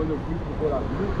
quando eu fui pro Brasil,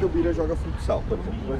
porque o Bira joga futsal, por exemplo. Por